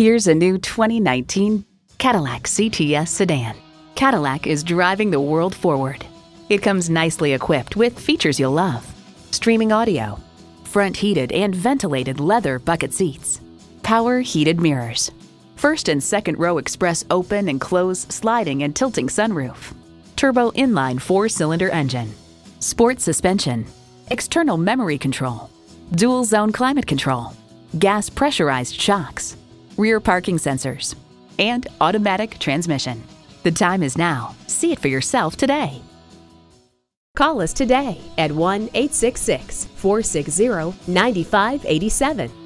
Here's a new 2019 Cadillac CTS sedan. Cadillac is driving the world forward. It comes nicely equipped with features you'll love. Streaming audio, front heated and ventilated leather bucket seats, power heated mirrors, first and second row express open and close sliding and tilting sunroof, turbo inline four cylinder engine, sport suspension, external memory control, dual zone climate control, gas pressurized shocks, rear parking sensors, and automatic transmission. The time is now. See it for yourself today. Call us today at 1 866 460 9587